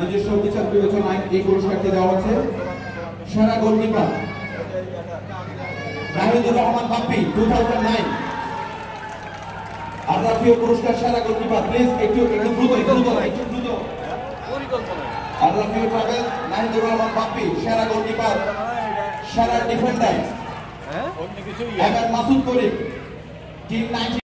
নিজস্ব বিচার বিবেচনায় এই পুরস্কারটি দেওয়া হচ্ছে। সেরা goalkeeper Nahidur Rahman Bappi two thousand nine আর রাফিও পুরস্কার সেরা গোলকিপার প্লিজ একটু একটু দ্রুত একটু দ্রুত আর রাফিও ট্রাভেল নাহিদুর রহমান বাপ্পি সেরা গোলকিপার সেরা ডিফেন্ডার। হ্যাঁ? এবার মাসুদ করিম টিম নাইনটি